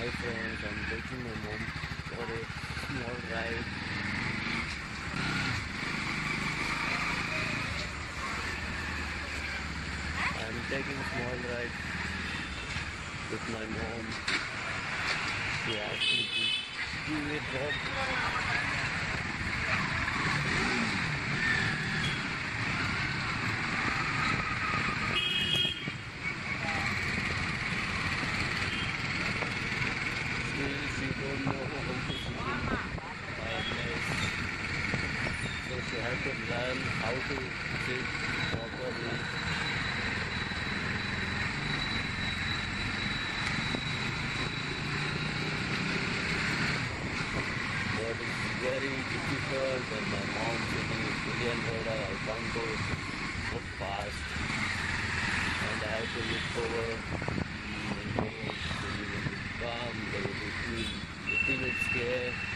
Hi friends, I'm taking my mom for a small ride. I'm taking a small ride with my mom. She asked me to give a drop. Still, she don't know how to swim wireless. So she had to learn how to sit properly. But it's difficult and my mom Indian border, I can't go so fast. And I have to look over they will come, they will be little bit scared. ಬೇರೆ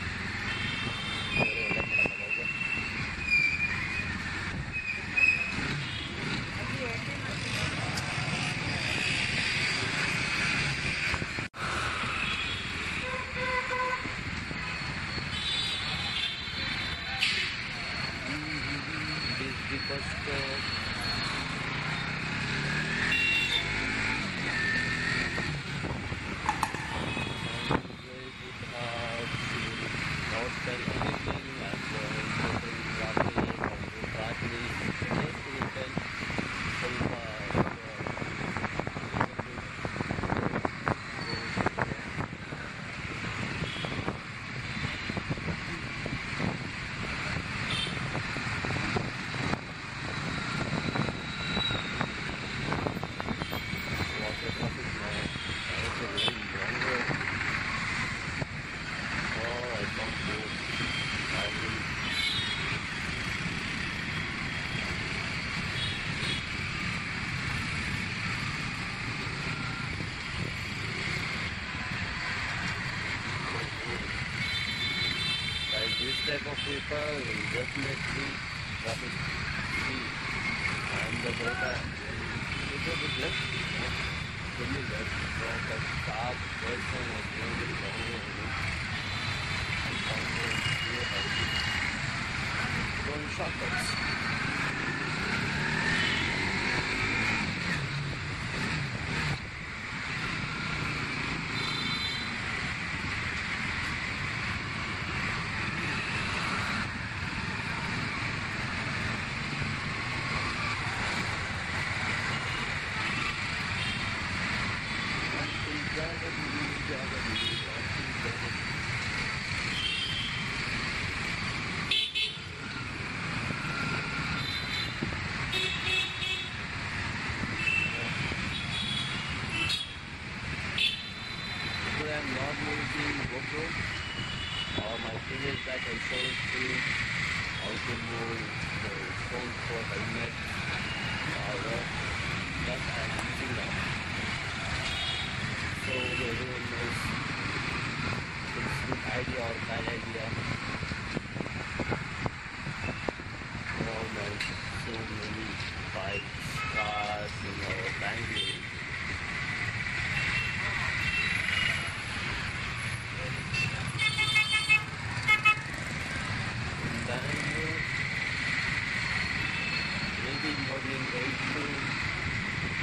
of people will definitely traffic free. And the data is a bit less. Less. So the sharp person was going to the wrong way. I can't go here how to.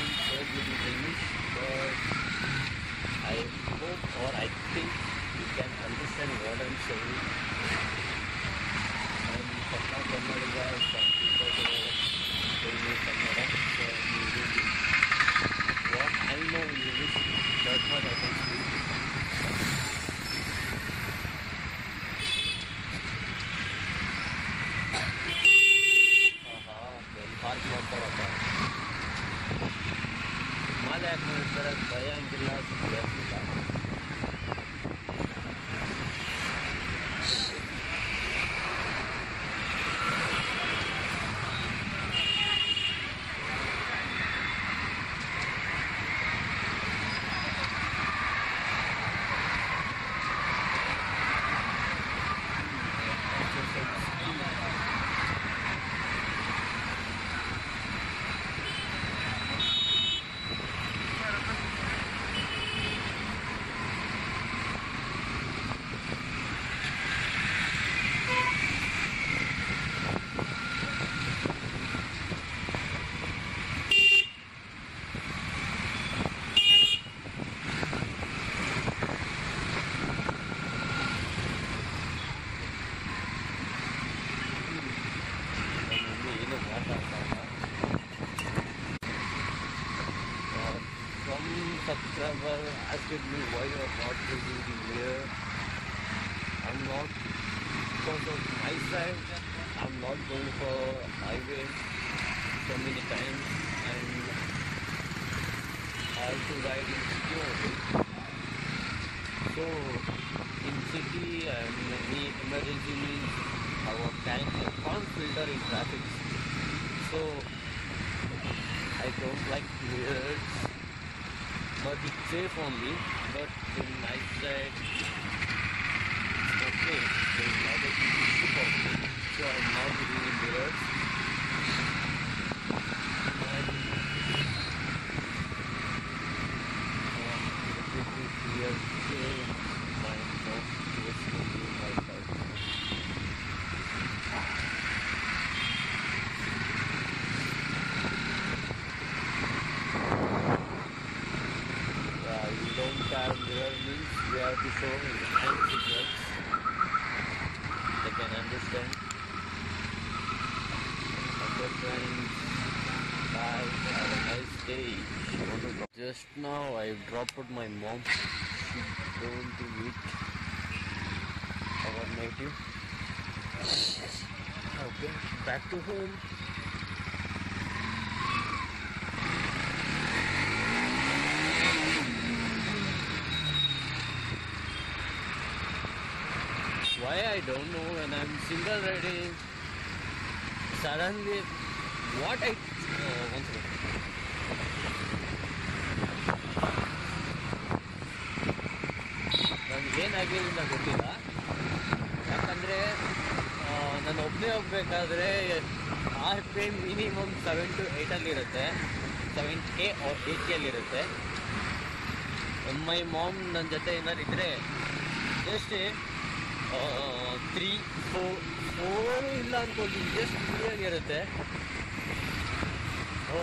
in English, but I hope or I think you can understand what I'm saying. Subscriber asked me why you are not visiting here. I'm not because of my side. I'm not going for highway so many times and I have to ride in city only. So in city and any emergency means our tank can't filter in traffic. So I don't like mirrors, but it's safe only. But in night side, okay people shoot also. So I'm not using in mirrors. And uh, let me clear okay, my nose is only my side. Yeah, we don't have mirror means show in the hand signals. They can understand. Okay friends, bye. A nice day. Just now I dropped my mom. She's going to meet our native. Okay, back to home. Don't know when I'm single riding. Suddenly, what I uh, one second. ಅಂತ ಗೊತ್ತಿಲ್ಲ ಯಾಕಂದರೆ ನಾನು ಒಬ್ಬನೇ ಹೋಗ್ಬೇಕಾದ್ರೆ R P minimum seven to ಏಯ್ಟಲ್ಲಿರುತ್ತೆ seven K or eight ಕೆಲ್ಲಿರುತ್ತೆ my mom ನನ್ನ ಜೊತೆ ಏನಾರು ಇದ್ದರೆ ಜಸ್ಟ್ ತ್ರೀ ಫೋರ್ ಫೋರು ಇಲ್ಲ ಅನ್ಕೋತೀನಿ ಜಸ್ಟ್ ಫ್ರೀಯಾಗಿರುತ್ತೆ ಓ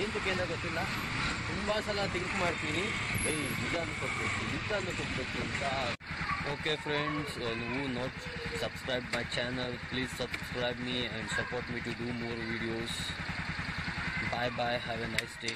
ಏನಕ್ಕೆ ಅಂತ ಗೊತ್ತಿಲ್ಲ. ತುಂಬ ಸಲ ಥಿಂಕ್ ಮಾಡ್ತೀನಿ. ಏಯ್ ಇದನ್ನು ಕೊಡ್ಬೇಕು ಇದನ್ನು ಕೊಡ್ಬೇಕು ಅಂತ ಓಕೆ ಫ್ರೆಂಡ್ಸ್ ನೀವು not subscribe my channel please subscribe me and support me to do more videos bye bye have a nice day